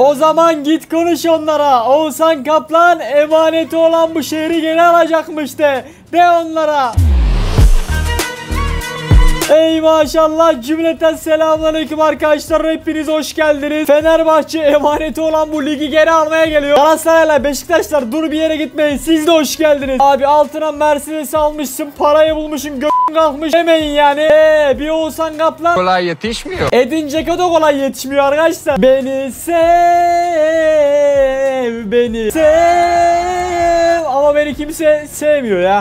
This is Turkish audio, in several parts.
O zaman git konuş onlara. Oğuzhan Kaplan emaneti olan bu şehri geri alacakmış de. De onlara. Ey maşallah cümleten selamünaleyküm arkadaşlar hepiniz hoş geldiniz. Fenerbahçe emaneti olan bu ligi geri almaya geliyor. Galatasaray'la Beşiktaşlar dur bir yere gitmeyin siz de hoş geldiniz. Abi altına Mercedes almışsın parayı bulmuşsun gö kalkmış demeyin yani. Eee bir Oğuzhan Kaplan kolay yetişmiyor. Edin da kolay yetişmiyor arkadaşlar. Beni sev, beni sev. Ama beni kimse sevmiyor ya.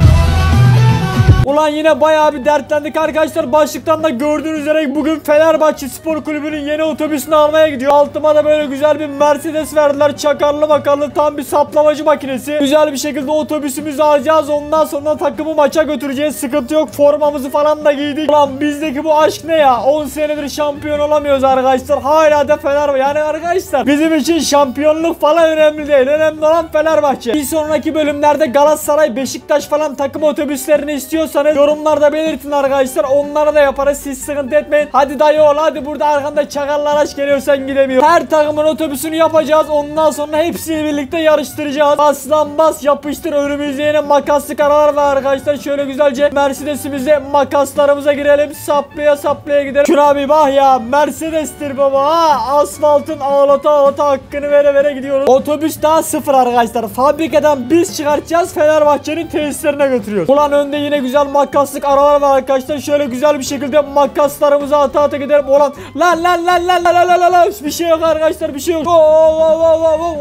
Ulan yine bayağı bir dertlendik arkadaşlar. Başlıktan da gördüğünüz üzere bugün Fenerbahçe Spor Kulübü'nün yeni otobüsünü almaya gidiyor. Altıma da böyle güzel bir Mercedes verdiler. Çakarlı makarlı tam bir saplamacı makinesi. Güzel bir şekilde otobüsümüzü alacağız. Ondan sonra takımı maça götüreceğiz. Sıkıntı yok. Formamızı falan da giydik. Ulan bizdeki bu aşk ne ya? 10 senedir şampiyon olamıyoruz arkadaşlar. Hala da Fenerbahçe. Yani arkadaşlar bizim için şampiyonluk falan önemli değil. Önemli olan Fenerbahçe. Bir sonraki bölümlerde Galatasaray, Beşiktaş falan takım otobüslerini istiyorsanız yorumlarda belirtin arkadaşlar. Onları da yaparız. Siz sıkıntı etmeyin. Hadi dayı ol hadi burada arkanda çakarlı araç geliyor sen gidemiyor. Her takımın otobüsünü yapacağız. Ondan sonra hepsini birlikte yarıştıracağız. Bas lan bas yapıştır önümüzde yine makaslı karar var arkadaşlar. Şöyle güzelce Mercedes'imize makaslarımıza girelim. Saplaya saplaya gidelim. Şuna bir bak ya. Mercedes'tir baba ha. Asfaltın ağlata ağlata hakkını vere vere gidiyoruz. Otobüs daha sıfır arkadaşlar. Fabrikadan biz çıkartacağız. Fenerbahçe'nin tesislerine götürüyoruz. Ulan önde yine güzel makaslık aralar var arkadaşlar. Şöyle güzel bir şekilde makaslarımızı ata ata gidelim. Ulan lan lan lan lan lan lan lan lan bir şey yok arkadaşlar bir şey yok.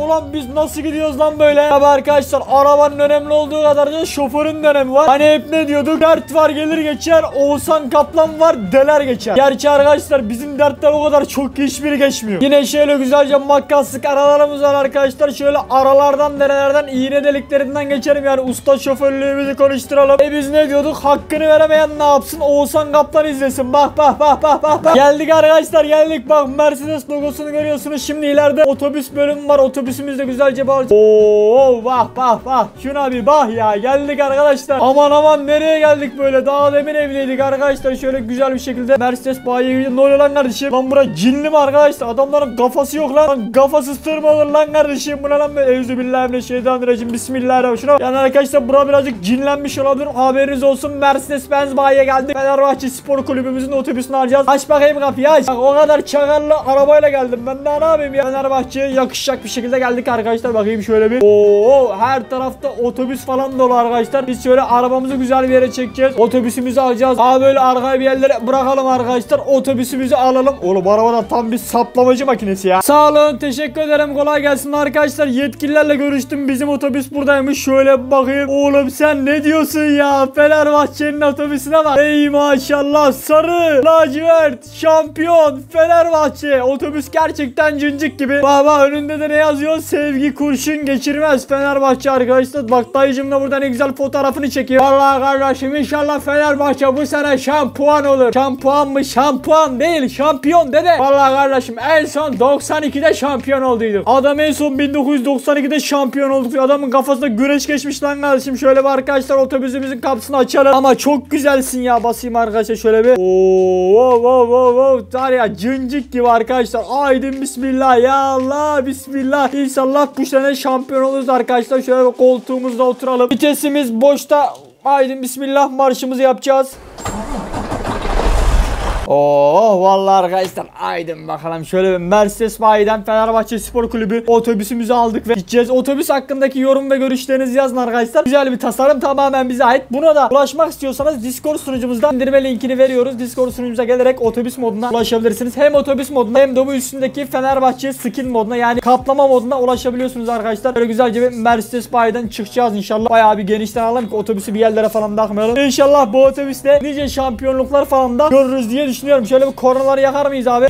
Ulan biz nasıl gidiyoruz lan böyle? Tabi arkadaşlar arabanın önemli olduğu kadar da şoförün de önemi var. Hani hep ne diyorduk? Dert var gelir geçer. Oğuzhan Kaplan var deler geçer. Gerçi arkadaşlar bizim dertler o kadar çok ki hiçbiri geçmiyor. Yine şöyle güzelce makaslık aralarımız var arkadaşlar. Şöyle aralardan derelerden iğne deliklerinden geçelim yani usta şoförlüğümüzü konuşturalım. E biz ne diyorduk? Hakkını veremeyen ne yapsın? Oğuzhan Kaplan izlesin. Bak bak bak bak bak. bak. Geldik arkadaşlar geldik. Bak Mercedes logosunu görüyorsunuz. Şimdi ileride otobüs bölümü var. Otobüsümüz de güzelce bağlı. Oo bak bak bak. Şuna bir bak ya. Geldik arkadaşlar. Aman aman nereye geldik böyle? Daha demin evdeydik arkadaşlar. Şöyle güzel bir şekilde Mercedes bayiye gidiyor. Ne oluyor lan kardeşim? Lan bura cinli mi arkadaşlar? Adamların kafası yok lan. Lan kafasız tır mı olur lan kardeşim? Bu ne lan böyle? Euzubillahimineşşeytanirracim. Bismillahirrahmanirrahim. Şuna yani arkadaşlar bura birazcık cinlenmiş olabilir. Haberiniz olsun. Mercedes Benz bayiye geldik. Fenerbahçe Spor Kulübümüzün otobüsünü alacağız. Aç bakayım kapıyı aç. Bak o kadar çakarlı arabayla geldim. Ben daha ne yapayım ya? Fenerbahçe'ye yakışacak bir şekilde geldik arkadaşlar. Bakayım şöyle bir. Oo her tarafta otobüs falan dolu arkadaşlar. Biz şöyle arabamızı güzel bir yere çekeceğiz. Otobüsümüzü alacağız. Aa böyle arkaya bir yerlere bırakalım arkadaşlar. Otobüsümüzü alalım. Oğlum arabada tam bir saplamacı makinesi ya. Sağ olun. Teşekkür ederim. Kolay gelsin arkadaşlar. Yetkililerle görüştüm. Bizim otobüs buradaymış. Şöyle bakayım. Oğlum sen ne diyorsun ya? Fenerbahçe'nin otobüsüne bak. Ey maşallah. Sarı, lacivert, şampiyon, Fenerbahçe. Otobüs gerçekten cincik gibi. Baba önünde de ne yazıyor? Sevgi kurşun geçirmez Fenerbahçe arkadaşlar. Bak dayıcım da burada ne güzel fotoğrafını çekiyor. Vallahi kardeşim inşallah Fenerbahçe bu sene şampuan olur. Şampuan mı? Şampuan değil. Şampiyon dede. Vallahi kardeşim en son 92'de şampiyon olduyduk. Adam en son 1992'de şampiyon olduk. Adamın kafasında güreş geçmiş lan kardeşim. Şöyle bir arkadaşlar otobüsümüzün kapısını açalım. Ama çok güzelsin ya. Basayım arkadaşlar şöyle bir. Oo, wow, wow, wow, wow. Ya cıncık gibi arkadaşlar. Aydın bismillah ya Allah bismillah. İnşallah bu sene şampiyon oluruz arkadaşlar. Şöyle bir koltuğumuzda oturalım. Vitesimiz boşta. Aydın bismillah marşımızı yapacağız. Oh vallahi arkadaşlar aydın bakalım şöyle bir Mercedes bayiden Fenerbahçe Spor Kulübü otobüsümüzü aldık ve gideceğiz. Otobüs hakkındaki yorum ve görüşlerinizi yazın arkadaşlar. Güzel bir tasarım tamamen bize ait. Buna da ulaşmak istiyorsanız Discord sunucumuzda indirme linkini veriyoruz. Discord sunucumuza gelerek otobüs moduna ulaşabilirsiniz. Hem otobüs moduna hem de bu üstündeki Fenerbahçe skin moduna yani kaplama moduna ulaşabiliyorsunuz arkadaşlar. Böyle güzelce bir Mercedes bayiden çıkacağız inşallah. Bayağı bir genişten alalım ki otobüsü bir yerlere falan takmayalım. İnşallah bu otobüste nice şampiyonluklar falan da görürüz diye düşünüyorum. Şöyle bir kornaları yakar mıyız abi?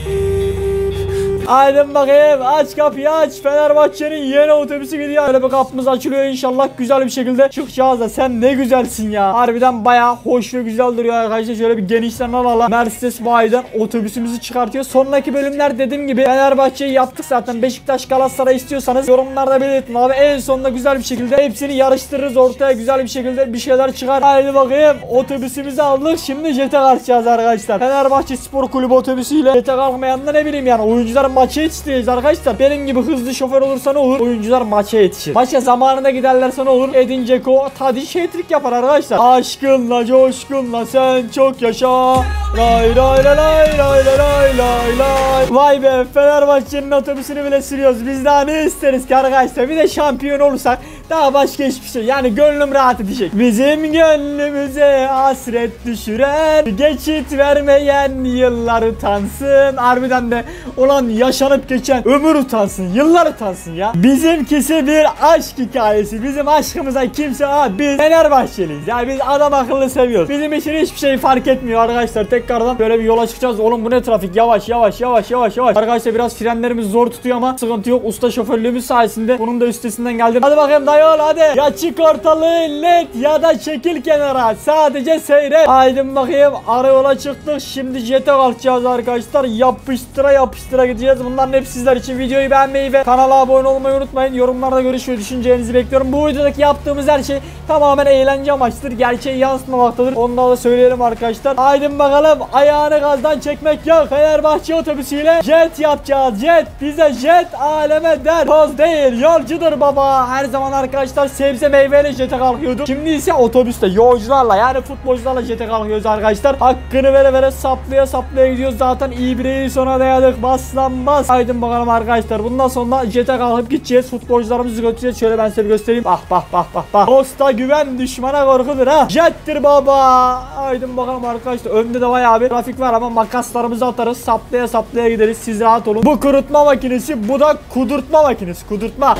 Aydın bakayım. Aç kapıyı aç. Fenerbahçe'nin yeni otobüsü gidiyor. Böyle bir kapımız açılıyor. İnşallah güzel bir şekilde çıkacağız da sen ne güzelsin ya. Harbiden baya hoş ve güzel duruyor arkadaşlar. Şöyle bir genişten alalım. Mercedes bayiden otobüsümüzü çıkartıyor. Sonraki bölümler dediğim gibi Fenerbahçe'yi yaptık zaten. Beşiktaş Galatasaray istiyorsanız yorumlarda belirtin abi. En sonunda güzel bir şekilde hepsini yarıştırırız. Ortaya güzel bir şekilde bir şeyler çıkar. Haydi bakayım. Otobüsümüzü aldık. Şimdi jete kalkacağız arkadaşlar. Fenerbahçe Spor Kulübü otobüsüyle jete kalkmayan da ne bileyim yani. Oyuncuların maça yetiştireceğiz arkadaşlar. Benim gibi hızlı şoför olursa ne olur? Oyuncular maça yetişir. Maça zamanında giderlerse ne olur? Edin Dzeko Tadiş hat yapar arkadaşlar. Aşkınla coşkunla sen çok yaşa. Lay lay lay lay lay lay lay lay. Vay be Fenerbahçe'nin otobüsünü bile sürüyoruz. Biz daha ne isteriz ki arkadaşlar? Bir de şampiyon olursak daha başka hiçbir şey. Yani gönlüm rahat edecek. Bizim gönlümüze hasret düşüren, geçit vermeyen yıllar utansın. Harbiden de olan ya yaşanıp geçen ömür utansın. Yıllar utansın ya. Bizimkisi bir aşk hikayesi. Bizim aşkımıza kimse ha biz Fenerbahçeliyiz. Ya biz adam akıllı seviyoruz. Bizim için hiçbir şey fark etmiyor arkadaşlar. Tekrardan böyle bir yola çıkacağız. Oğlum bu ne trafik? Yavaş yavaş yavaş yavaş yavaş. Arkadaşlar biraz frenlerimiz zor tutuyor ama sıkıntı yok. Usta şoförlüğümüz sayesinde bunun da üstesinden geldim. Hadi bakayım dayı ol hadi. Ya çık ortalığı net ya da çekil kenara. Sadece seyret. Haydi bakayım ara yola çıktık. Şimdi jete kalkacağız arkadaşlar. Yapıştıra yapıştıra gideceğiz. Bunların hep sizler için. Videoyu beğenmeyi ve kanala abone olmayı unutmayın. Yorumlarda görüş ve düşüncelerinizi bekliyorum. Bu videodaki yaptığımız her şey tamamen eğlence amaçlıdır. Gerçeği yansıtmamaktadır. Onu da söyleyelim arkadaşlar. Haydi bakalım ayağını gazdan çekmek yok. Fenerbahçe otobüsüyle jet yapacağız. Jet bize jet aleme der. Toz değil yolcudur baba. Her zaman arkadaşlar sebze meyveyle jete kalkıyorduk. Şimdi ise otobüste yolcularla yani futbolcularla jete kalkıyoruz arkadaşlar. Hakkını vere vere saplaya saplaya gidiyoruz. Zaten iyi bireyi sona dayadık. Bas lan bas. Haydi bakalım arkadaşlar. Bundan sonra jete kalkıp gideceğiz. Futbolcularımızı götüreceğiz. Şöyle ben size göstereyim. Bak bak bak bak bak. Dosta güven düşmana korkudur ha. Jettir baba. Haydi bakalım arkadaşlar. Önde de bayağı bir trafik var ama makaslarımızı atarız. Saplaya saplaya gideriz. Siz rahat olun. Bu kurutma makinesi. Bu da kudurtma makinesi. Kudurtma.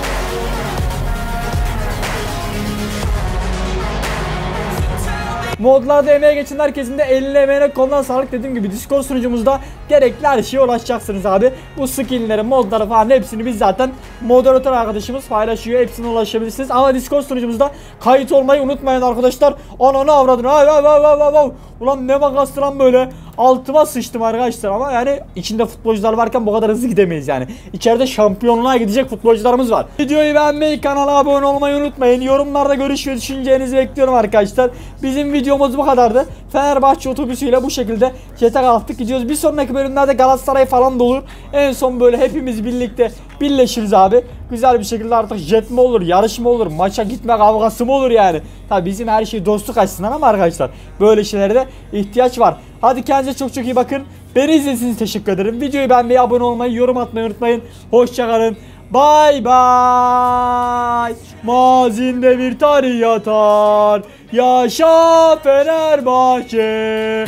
Modlarda emeğe geçen herkesin de eline emeğine koluna sağlık dediğim gibi Discord sunucumuzda gerekli her şeye ulaşacaksınız abi. Bu skinleri, modları falan hepsini biz zaten moderatör arkadaşımız paylaşıyor. Hepsine ulaşabilirsiniz. Ama Discord sunucumuzda kayıt olmayı unutmayın arkadaşlar. Ananı avradını. Ay ay ay ay ay ay. Ulan ne makastı lan böyle. Altıma sıçtım arkadaşlar ama yani içinde futbolcular varken bu kadar hızlı gidemeyiz yani. İçeride şampiyonluğa gidecek futbolcularımız var. Videoyu beğenmeyi, kanala abone olmayı unutmayın. Yorumlarda görüş ve düşüncenizi bekliyorum arkadaşlar. Bizim videomuz bu kadardı. Fenerbahçe otobüsüyle bu şekilde jete kalktık gidiyoruz. Bir sonraki bölümlerde Galatasaray falan da olur. En son böyle hepimiz birlikte birleşiriz abi. Güzel bir şekilde artık jet mi olur, yarış mı olur, maça gitme kavgası mı olur yani. Tabi bizim her şey dostluk açısından ama arkadaşlar böyle şeylere de ihtiyaç var. Hadi kendinize çok çok iyi bakın. Beni izlediğiniz teşekkür ederim. Videoyu beğenmeyi, abone olmayı, yorum atmayı unutmayın. Hoşçakalın. Bay bay. Mazinde bir tarih yatar. Yaşa Fenerbahçe.